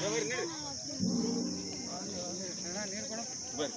ನೀರು ಕೊಡ ಬರ್ರಿ